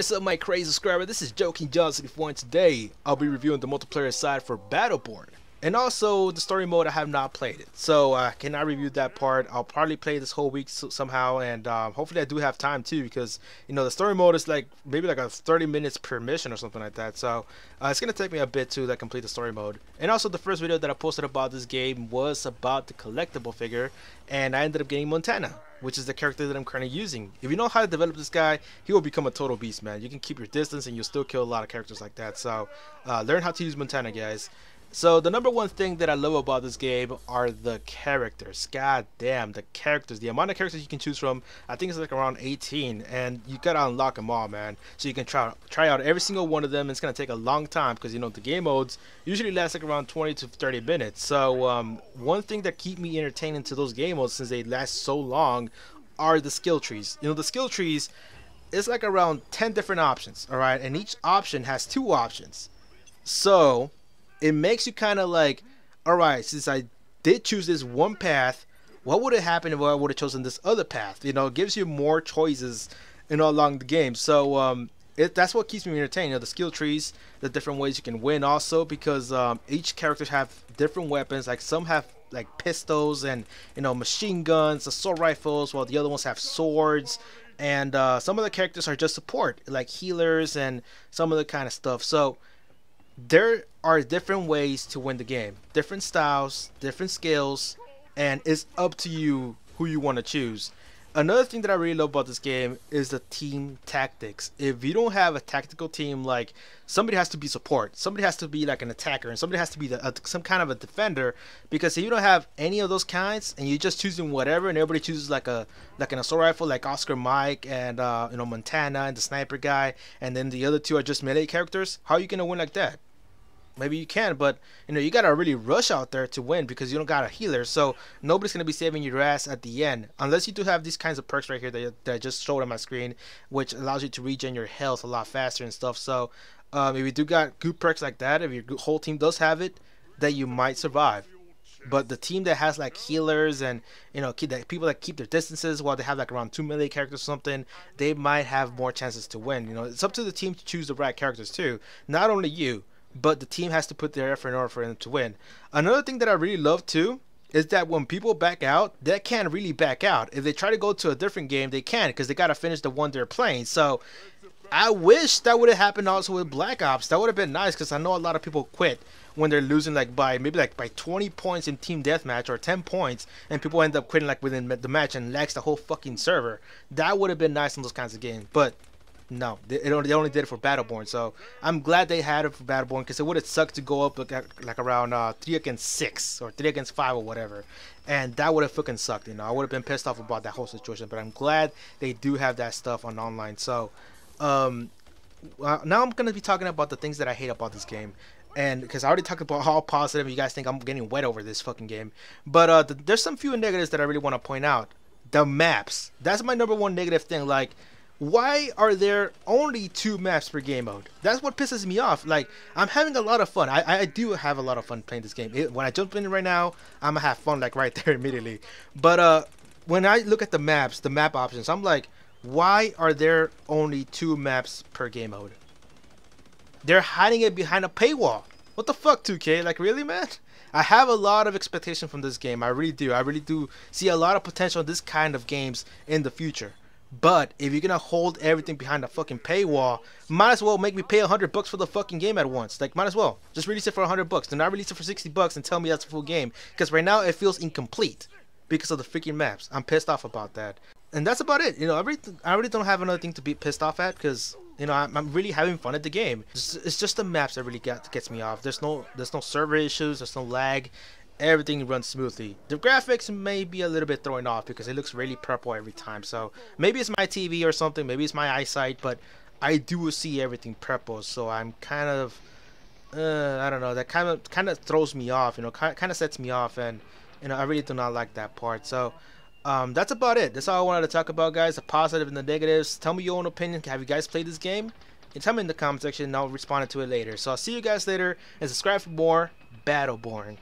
what is up my crazy subscriber, this is Joking Johnson and today I'll be reviewing the multiplayer side for Battleborn. And also the story mode I have not played it. So I uh, cannot review that part. I'll probably play this whole week somehow and um, hopefully I do have time too because you know the story mode is like maybe like a 30 minutes per mission or something like that. So uh, it's gonna take me a bit to like complete the story mode. And also the first video that I posted about this game was about the collectible figure and I ended up getting Montana which is the character that I'm currently using. If you know how to develop this guy, he will become a total beast, man. You can keep your distance and you'll still kill a lot of characters like that. So uh, learn how to use Montana, guys. So the number one thing that I love about this game are the characters. God damn, the characters. The amount of characters you can choose from, I think it's like around 18, and you gotta unlock them all, man. So you can try try out every single one of them. It's gonna take a long time because you know the game modes usually last like around 20 to 30 minutes. So um, one thing that keep me entertained into those game modes since they last so long are the skill trees. You know the skill trees. It's like around 10 different options, all right, and each option has two options. So it makes you kind of like, all right, since I did choose this one path, what would have happened if I would have chosen this other path? You know, it gives you more choices, you know, along the game. So um, it, that's what keeps me entertained. You know, the skill trees, the different ways you can win, also because um, each character have different weapons. Like some have like pistols and you know machine guns, assault rifles, while the other ones have swords. And uh, some of the characters are just support, like healers and some of the kind of stuff. So there are different ways to win the game, different styles, different skills, and it's up to you who you want to choose. Another thing that I really love about this game is the team tactics. If you don't have a tactical team, like somebody has to be support, somebody has to be like an attacker, and somebody has to be the, a, some kind of a defender. Because if you don't have any of those kinds, and you're just choosing whatever, and everybody chooses like a like an assault rifle, like Oscar Mike and uh, you know Montana and the sniper guy, and then the other two are just melee characters, how are you gonna win like that? Maybe you can, but you know you gotta really rush out there to win because you don't got a healer. So nobody's gonna be saving your ass at the end unless you do have these kinds of perks right here that, that I just showed on my screen, which allows you to regen your health a lot faster and stuff. So um, if you do got good perks like that, if your whole team does have it, that you might survive. But the team that has like healers and you know keep that people that keep their distances while they have like around two melee characters or something, they might have more chances to win. You know, it's up to the team to choose the right characters too. Not only you but the team has to put their effort in order for them to win. Another thing that I really love too is that when people back out, they can't really back out. If they try to go to a different game, they can because they got to finish the one they're playing. So I wish that would have happened also with Black Ops. That would have been nice because I know a lot of people quit when they're losing like by maybe like by 20 points in team deathmatch or 10 points and people end up quitting like within the match and lags the whole fucking server. That would have been nice in those kinds of games. But no, they, only, they only did it for Battleborn. So I'm glad they had it for Battleborn because it would have sucked to go up like, like around uh, three against six or three against five or whatever, and that would have fucking sucked. You know, I would have been pissed off about that whole situation. But I'm glad they do have that stuff on online. So um, uh, now I'm gonna be talking about the things that I hate about this game. And because I already talked about how positive you guys think I'm getting wet over this fucking game, but uh, the, there's some few negatives that I really want to point out. The maps. That's my number one negative thing. Like why are there only two maps per game mode? That's what pisses me off. Like, I'm having a lot of fun. I, I do have a lot of fun playing this game. It, when I jump in right now, I'm gonna have fun like right there immediately. But uh, when I look at the maps, the map options, I'm like, why are there only two maps per game mode? They're hiding it behind a paywall. What the fuck, 2K? Like, really, man? I have a lot of expectation from this game. I really do. I really do see a lot of potential in this kind of games in the future. But if you're gonna hold everything behind a fucking paywall, might as well make me pay hundred bucks for the fucking game at once. Like, might as well just release it for hundred bucks. Do not release it for sixty bucks and tell me that's a full game. Because right now it feels incomplete because of the freaking maps. I'm pissed off about that. And that's about it. You know, I really, I really don't have another thing to be pissed off at because you know I'm, I'm, really having fun at the game. It's, it's just the maps that really get, gets me off. There's no, there's no server issues. There's no lag everything runs smoothly. The graphics may be a little bit throwing off because it looks really purple every time. So maybe it's my TV or something. Maybe it's my eyesight, but I do see everything purple. So I'm kind of, uh, I don't know. That kind of kind of throws me off. You know, kind kind of sets me off, and you know I really do not like that part. So. Um, that's about it. That's all I wanted to talk about, guys. The positive and the negatives. Tell me your own opinion. Have you guys played this game? And tell me in the comment section, and I'll respond to it later. So I'll see you guys later, and subscribe for more Battleborn.